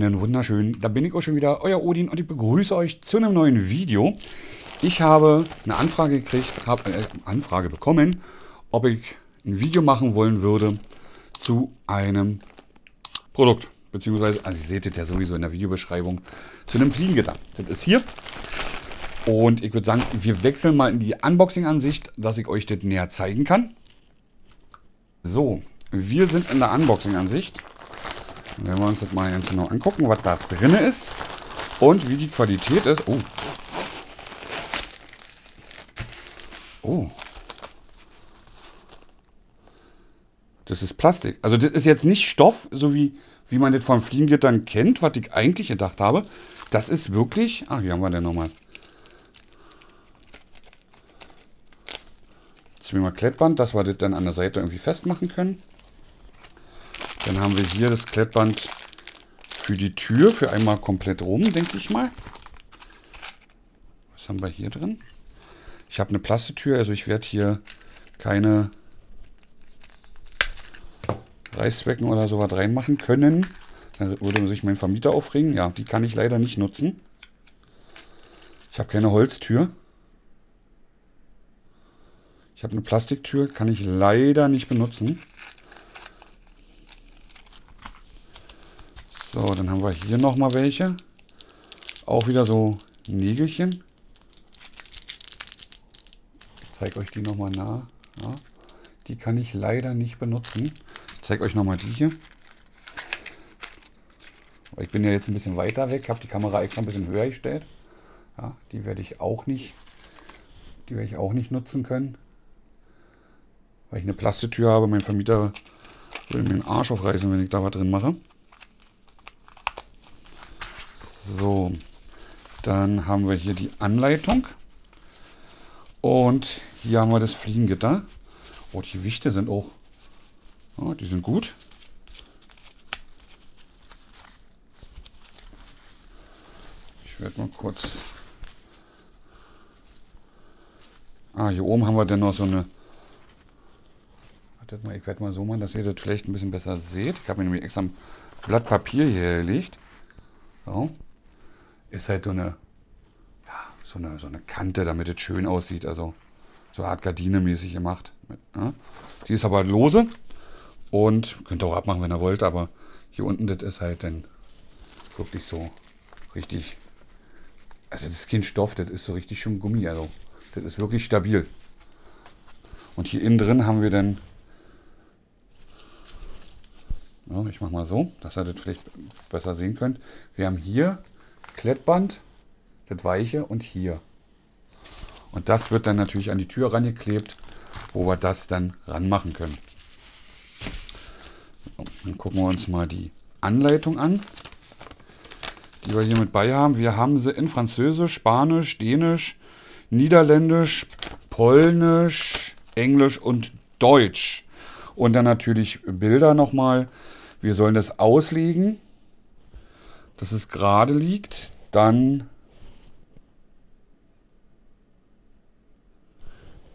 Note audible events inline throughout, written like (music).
Einen wunderschönen, da bin ich auch schon wieder, euer Odin und ich begrüße euch zu einem neuen Video. Ich habe eine Anfrage gekriegt, habe eine Anfrage bekommen, ob ich ein Video machen wollen würde zu einem Produkt. Beziehungsweise, also ihr seht es ja sowieso in der Videobeschreibung, zu einem Fliegengitter. Das ist hier. Und ich würde sagen, wir wechseln mal in die Unboxing-Ansicht, dass ich euch das näher zeigen kann. So, wir sind in der Unboxing-Ansicht. Wenn wir uns das mal ganz genau angucken, was da drin ist und wie die Qualität ist. Oh. Oh. Das ist Plastik. Also das ist jetzt nicht Stoff, so wie, wie man das von Fliegengittern kennt, was ich eigentlich gedacht habe. Das ist wirklich... Ah, hier haben wir den nochmal. Zweimal Klettband, dass wir das dann an der Seite irgendwie festmachen können. Dann haben wir hier das Klettband für die Tür, für einmal komplett rum, denke ich mal. Was haben wir hier drin? Ich habe eine Plastetür, also ich werde hier keine Reißzwecken oder sowas reinmachen können. Dann würde sich mein Vermieter aufregen. Ja, die kann ich leider nicht nutzen. Ich habe keine Holztür. Ich habe eine Plastiktür, kann ich leider nicht benutzen. Dann haben wir hier nochmal welche. Auch wieder so Nägelchen. Ich zeige euch die nochmal nah. Ja, die kann ich leider nicht benutzen. Ich zeige euch nochmal die hier. Ich bin ja jetzt ein bisschen weiter weg, habe die Kamera extra ein bisschen höher gestellt. Ja, die werde ich auch nicht, die werde ich auch nicht nutzen können. Weil ich eine Plastetür habe. Mein Vermieter will mir den Arsch aufreißen, wenn ich da was drin mache. So, dann haben wir hier die Anleitung. Und hier haben wir das Fliegengitter. Oh, die Wichte sind auch, oh, die sind gut. Ich werde mal kurz... Ah, hier oben haben wir dann noch so eine... Wartet mal, ich werde mal so machen, dass ihr das vielleicht ein bisschen besser seht. Ich habe mir nämlich extra ein Blatt Papier hier gelegt. So ist halt so eine, ja, so eine, so eine Kante, damit es schön aussieht. Also so Art Gardine mäßig gemacht. Ja. Die ist aber lose und könnt ihr auch abmachen, wenn ihr wollt, aber hier unten, das ist halt dann wirklich so richtig, also das ist kein Stoff, das ist so richtig schön Gummi, also das ist wirklich stabil. Und hier innen drin haben wir dann, ja, ich mache mal so, dass ihr das vielleicht besser sehen könnt. Wir haben hier Klettband, das weiche und hier. Und das wird dann natürlich an die Tür rangeklebt, wo wir das dann ranmachen können. Dann gucken wir uns mal die Anleitung an, die wir hier mit bei haben. Wir haben sie in Französisch, Spanisch, Dänisch, Niederländisch, Polnisch, Englisch und Deutsch. Und dann natürlich Bilder nochmal. Wir sollen das auslegen dass es gerade liegt, dann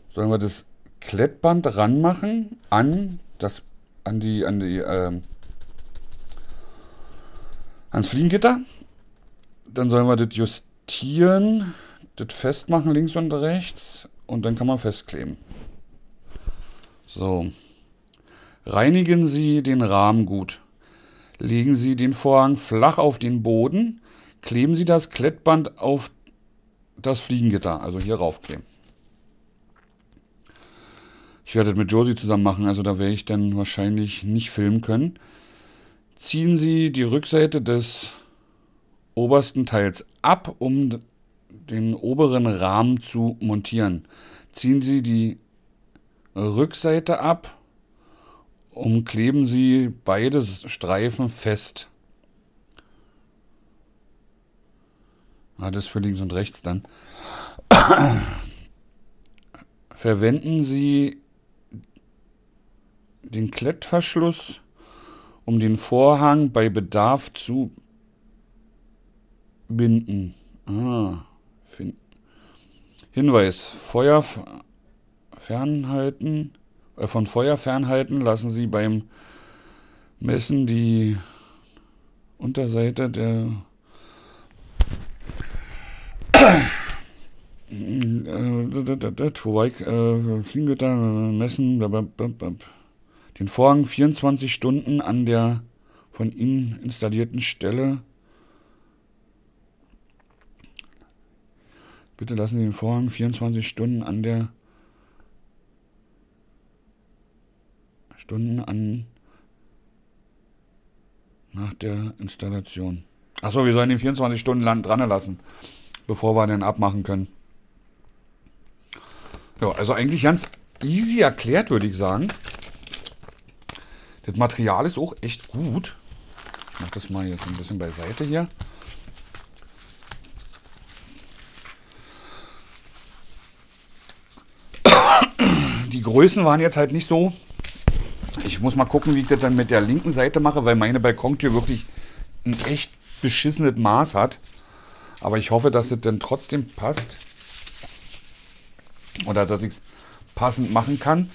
sollen wir das Klettband ranmachen an das an die an die ähm, ans Fliegengitter. Dann sollen wir das justieren, das festmachen links und rechts und dann kann man festkleben. So. Reinigen Sie den Rahmen gut. Legen Sie den Vorhang flach auf den Boden, kleben Sie das Klettband auf das Fliegengitter, also hier raufkleben. Ich werde das mit Josie zusammen machen, also da werde ich dann wahrscheinlich nicht filmen können. Ziehen Sie die Rückseite des obersten Teils ab, um den oberen Rahmen zu montieren. Ziehen Sie die Rückseite ab umkleben Sie beide Streifen fest. Ah, das für links und rechts dann. (coughs) Verwenden Sie den Klettverschluss, um den Vorhang bei Bedarf zu binden. Ah, Hinweis: Feuer fernhalten von Feuer fernhalten, lassen Sie beim Messen die Unterseite der wobei äh, Fliegengitter messen den Vorhang 24 Stunden an der von Ihnen installierten Stelle. Bitte lassen Sie den Vorhang 24 Stunden an der Stunden an nach der Installation. Achso, wir sollen den 24 Stunden lang dran lassen, bevor wir den abmachen können. Ja, also eigentlich ganz easy erklärt, würde ich sagen. Das Material ist auch echt gut. Ich mache das mal jetzt ein bisschen beiseite hier. Die Größen waren jetzt halt nicht so. Ich muss mal gucken, wie ich das dann mit der linken Seite mache, weil meine Balkontür wirklich ein echt beschissenes Maß hat. Aber ich hoffe, dass es dann trotzdem passt. Oder dass ich es passend machen kann.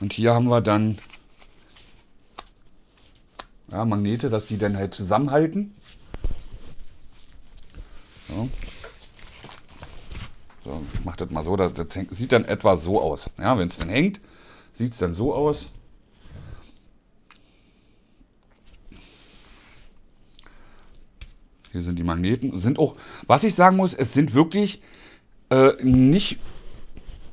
Und hier haben wir dann ja, Magnete, dass die dann halt zusammenhalten. So. So, ich mache das mal so, das, das sieht dann etwa so aus. Ja, Wenn es dann hängt, sieht es dann so aus. Hier sind die Magneten. Sind auch, was ich sagen muss, es sind wirklich äh, nicht,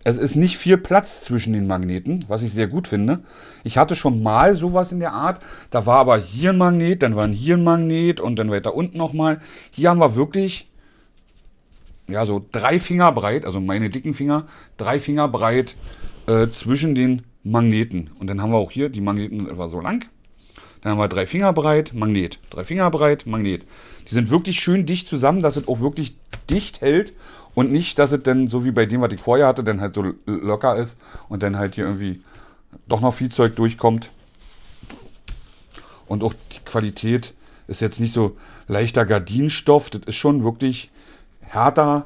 es ist nicht viel Platz zwischen den Magneten, was ich sehr gut finde. Ich hatte schon mal sowas in der Art. Da war aber hier ein Magnet, dann war hier ein Magnet und dann weiter unten nochmal. Hier haben wir wirklich, ja, so drei Finger breit, also meine dicken Finger, drei Finger breit äh, zwischen den Magneten. Und dann haben wir auch hier die Magneten etwa so lang. Dann haben wir drei Finger breit, Magnet. Drei Finger breit, Magnet. Die sind wirklich schön dicht zusammen, dass es auch wirklich dicht hält und nicht, dass es dann, so wie bei dem, was ich vorher hatte, dann halt so locker ist und dann halt hier irgendwie doch noch viel Zeug durchkommt. Und auch die Qualität ist jetzt nicht so leichter Gardinenstoff, das ist schon wirklich härter,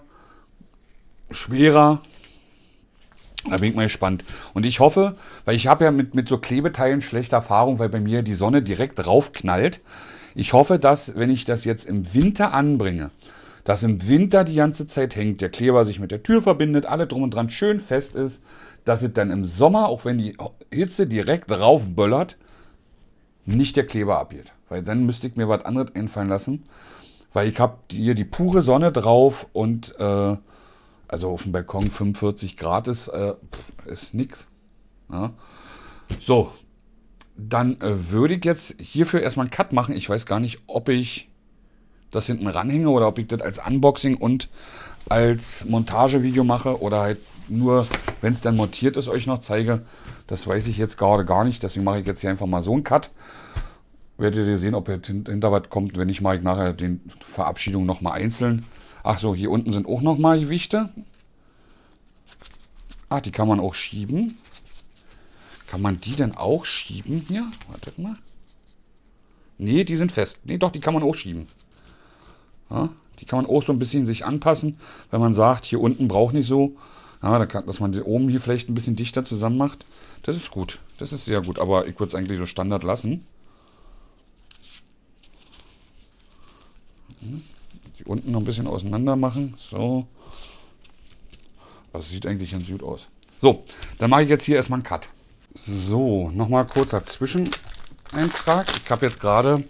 schwerer, da bin ich mal gespannt. Und ich hoffe, weil ich habe ja mit, mit so Klebeteilen schlechte Erfahrung, weil bei mir die Sonne direkt drauf knallt. Ich hoffe, dass, wenn ich das jetzt im Winter anbringe, dass im Winter die ganze Zeit hängt, der Kleber sich mit der Tür verbindet, alle drum und dran schön fest ist, dass es dann im Sommer, auch wenn die Hitze direkt drauf böllert, nicht der Kleber abgeht. Weil dann müsste ich mir was anderes einfallen lassen. Weil ich habe hier die pure Sonne drauf und äh, also auf dem Balkon 45 Grad ist, äh, ist nix. Ja. So, dann äh, würde ich jetzt hierfür erstmal einen Cut machen. Ich weiß gar nicht, ob ich das hinten ranhänge oder ob ich das als Unboxing und als Montagevideo mache oder halt nur, wenn es dann montiert ist, euch noch zeige. Das weiß ich jetzt gerade gar nicht. Deswegen mache ich jetzt hier einfach mal so einen Cut. Werdet ihr sehen, ob hinter was kommt. Wenn nicht, mache ich nachher die Verabschiedung nochmal einzeln. Ach so, hier unten sind auch nochmal Gewichte. Ah, die kann man auch schieben. Kann man die denn auch schieben hier? Wartet mal. Nee, die sind fest. Nee, doch, die kann man auch schieben. Ja, die kann man auch so ein bisschen sich anpassen, wenn man sagt, hier unten braucht nicht so. Ja, kann, dass man die oben hier vielleicht ein bisschen dichter zusammen macht. Das ist gut. Das ist sehr gut. Aber ich würde es eigentlich so Standard lassen. Die unten noch ein bisschen auseinander machen. So. Das sieht eigentlich ganz gut aus. So, dann mache ich jetzt hier erstmal einen Cut. So, nochmal kurzer Zwischeneintrag. Ich habe jetzt gerade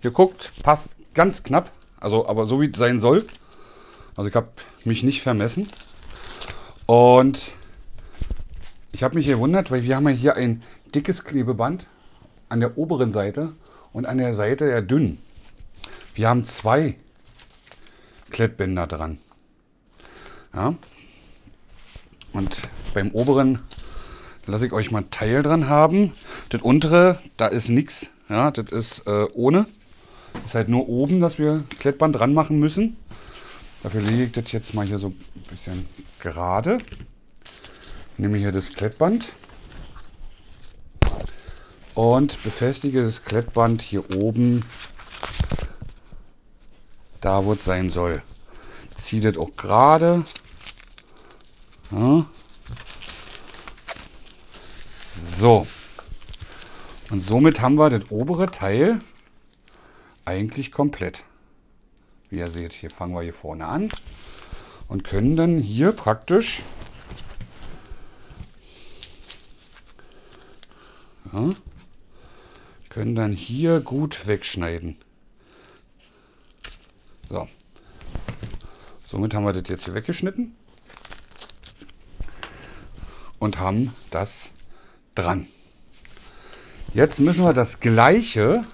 geguckt, passt ganz knapp. Also, aber so wie es sein soll. Also ich habe mich nicht vermessen. Und ich habe mich gewundert, weil wir haben ja hier ein dickes Klebeband an der oberen Seite und an der Seite ja dünn. Wir haben zwei Klettbänder dran. Ja. Und beim oberen lasse ich euch mal ein Teil dran haben. Das untere, da ist nichts. Ja, das ist äh, ohne. Das ist halt nur oben, dass wir Klettband dran machen müssen. Dafür lege ich das jetzt mal hier so ein bisschen gerade. Nehme hier das Klettband und befestige das Klettband hier oben da, wo es sein soll. Zieht das auch gerade. Ja. So. Und somit haben wir das obere Teil eigentlich komplett. Wie ihr seht, hier fangen wir hier vorne an und können dann hier praktisch ja, können dann hier gut wegschneiden. So. Somit haben wir das jetzt hier weggeschnitten und haben das dran. Jetzt müssen wir das gleiche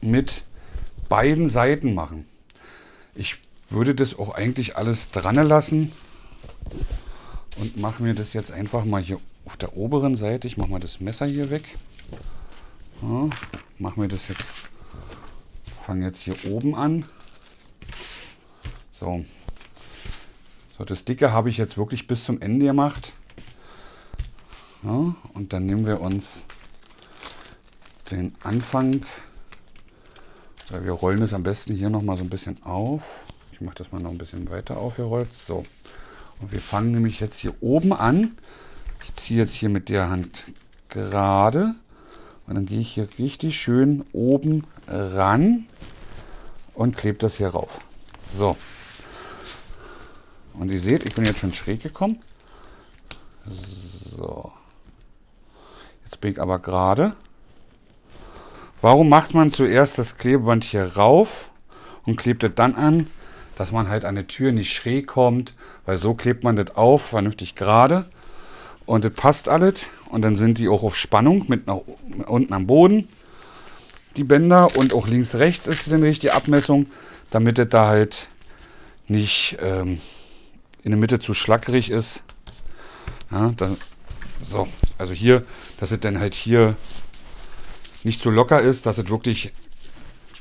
mit beiden Seiten machen. Ich würde das auch eigentlich alles dran lassen und mache mir das jetzt einfach mal hier auf der oberen Seite. Ich mache mal das Messer hier weg. Ja, mache mir das jetzt, fange jetzt hier oben an. So. So, das Dicke habe ich jetzt wirklich bis zum Ende gemacht. Ja, und dann nehmen wir uns den Anfang wir rollen es am besten hier noch mal so ein bisschen auf. Ich mache das mal noch ein bisschen weiter aufgerollt. So. Und wir fangen nämlich jetzt hier oben an. Ich ziehe jetzt hier mit der Hand gerade. Und dann gehe ich hier richtig schön oben ran und klebe das hier rauf. So. Und ihr seht, ich bin jetzt schon schräg gekommen. So. Jetzt bin ich aber gerade. Warum macht man zuerst das Klebeband hier rauf und klebt es dann an, dass man halt an die Tür nicht schräg kommt, weil so klebt man das auf, vernünftig gerade und das passt alles und dann sind die auch auf Spannung mit nach unten am Boden, die Bänder und auch links, rechts ist dann richtig die Abmessung, damit es da halt nicht ähm, in der Mitte zu schlackerig ist. Ja, dann, so, also hier, dass es dann halt hier nicht zu locker ist, dass es wirklich,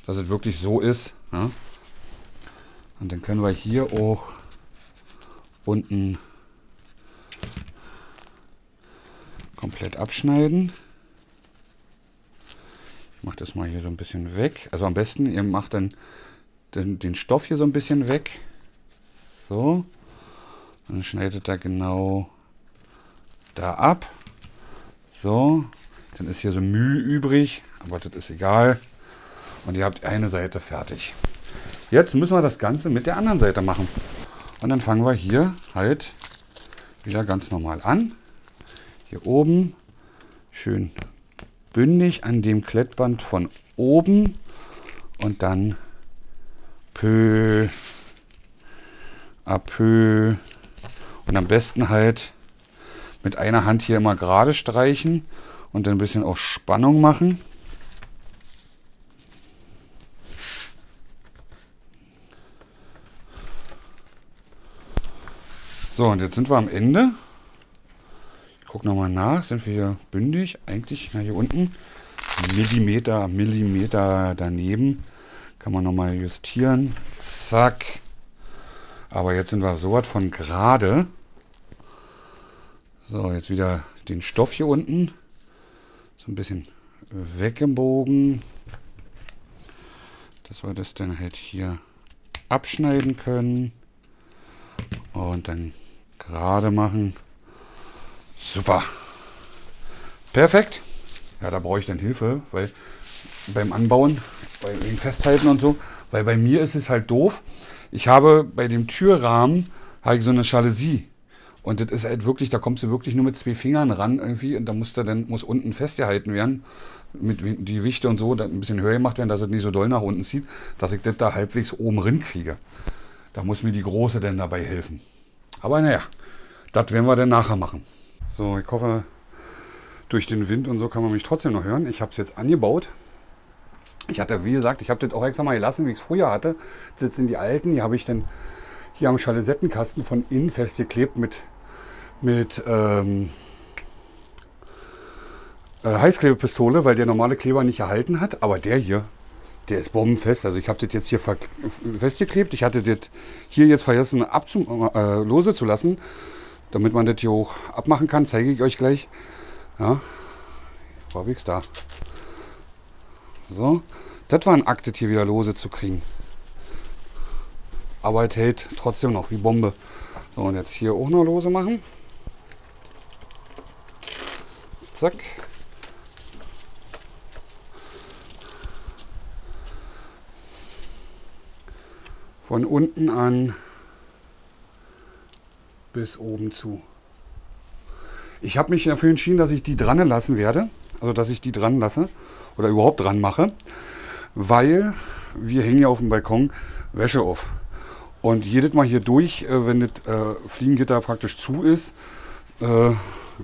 dass es wirklich so ist. Ja? Und dann können wir hier auch unten komplett abschneiden. Ich mache das mal hier so ein bisschen weg. Also am besten, ihr macht dann den, den Stoff hier so ein bisschen weg. So. Dann schneidet er genau da ab. So. Dann ist hier so Mühe übrig, aber das ist egal. Und ihr habt eine Seite fertig. Jetzt müssen wir das Ganze mit der anderen Seite machen. Und dann fangen wir hier halt wieder ganz normal an. Hier oben schön bündig an dem Klettband von oben und dann peu à peu und am besten halt mit einer Hand hier immer gerade streichen und dann ein bisschen auf Spannung machen. So, und jetzt sind wir am Ende. Ich gucke nochmal nach. Sind wir hier bündig? Eigentlich, na hier unten. Millimeter, Millimeter daneben. Kann man nochmal justieren. Zack. Aber jetzt sind wir so was von gerade. So, jetzt wieder den Stoff hier unten so ein bisschen weggebogen, dass wir das dann halt hier abschneiden können und dann gerade machen. Super. Perfekt. Ja, da brauche ich dann Hilfe, weil beim Anbauen, beim Festhalten und so, weil bei mir ist es halt doof. Ich habe bei dem Türrahmen habe ich so eine Jalousie und das ist halt wirklich, da kommst du wirklich nur mit zwei Fingern ran irgendwie und da muss da dann muss unten festgehalten werden, mit die Wichte und so, da ein bisschen höher gemacht werden, dass es nicht so doll nach unten zieht, dass ich das da halbwegs oben rin kriege. Da muss mir die Große dann dabei helfen. Aber naja, das werden wir dann nachher machen. So, ich hoffe, durch den Wind und so kann man mich trotzdem noch hören. Ich habe es jetzt angebaut. Ich hatte, wie gesagt, ich habe das auch extra mal gelassen, wie ich es früher hatte. Das sind die alten, die habe ich dann hier am Schalesettenkasten von innen festgeklebt mit mit ähm, äh, Heißklebepistole, weil der normale Kleber nicht erhalten hat. Aber der hier, der ist bombenfest. Also ich habe das jetzt hier festgeklebt. Ich hatte das hier jetzt vergessen abzu äh, lose zu lassen, damit man das hier auch abmachen kann. Zeige ich euch gleich. Ja, habe ich da? So, das war ein Akt, das hier wieder lose zu kriegen. Aber es hält trotzdem noch wie Bombe. So, und jetzt hier auch noch lose machen. Zack. Von unten an bis oben zu. Ich habe mich dafür entschieden, dass ich die dran lassen werde. Also, dass ich die dran lasse oder überhaupt dran mache. Weil wir hängen ja auf dem Balkon Wäsche auf. Und jedes Mal hier durch, äh, wenn das äh, Fliegengitter praktisch zu ist, äh,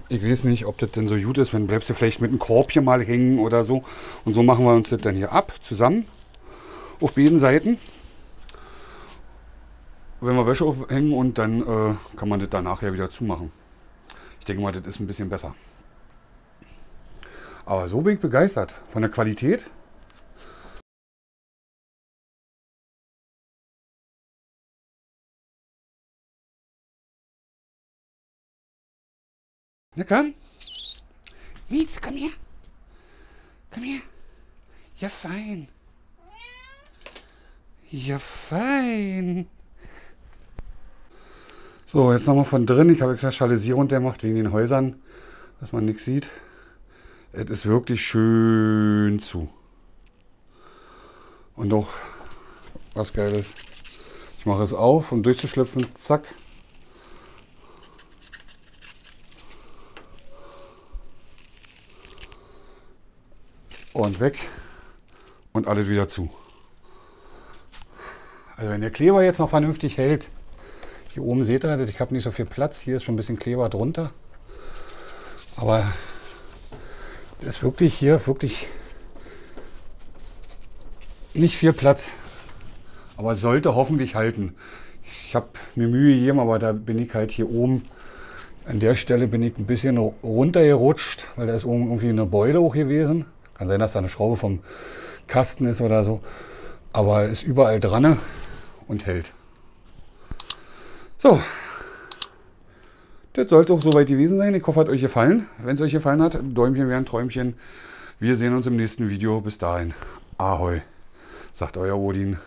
ich weiß nicht, ob das denn so gut ist, wenn bleibst du vielleicht mit einem Korb hier mal hängen oder so. Und so machen wir uns das dann hier ab, zusammen, auf beiden Seiten. Wenn wir Wäsche aufhängen und dann äh, kann man das danach ja wieder zumachen. Ich denke mal, das ist ein bisschen besser. Aber so bin ich begeistert von der Qualität. Na komm. Mietz, komm her. Komm her. Ja, fein. Ja, fein. So, jetzt nochmal von drin. Ich habe gesagt, Schalisierung der macht wegen den Häusern, dass man nichts sieht. Es ist wirklich schön zu. Und auch was Geiles. Ich mache es auf, um durchzuschlüpfen. Zack. und weg und alles wieder zu. Also wenn der Kleber jetzt noch vernünftig hält, hier oben seht ihr, ich habe nicht so viel Platz, hier ist schon ein bisschen Kleber drunter, aber das ist wirklich hier wirklich nicht viel Platz, aber sollte hoffentlich halten. Ich habe mir Mühe gegeben, aber da bin ich halt hier oben an der Stelle bin ich ein bisschen runtergerutscht, weil da ist irgendwie eine Beule hoch gewesen. Kann sein, dass da eine Schraube vom Kasten ist oder so. Aber ist überall dran und hält. So. Das soll es auch soweit gewesen sein. Ich hoffe, hat euch gefallen. Wenn es euch gefallen hat, Däumchen wären Träumchen. Wir sehen uns im nächsten Video. Bis dahin. Ahoi, sagt euer Odin.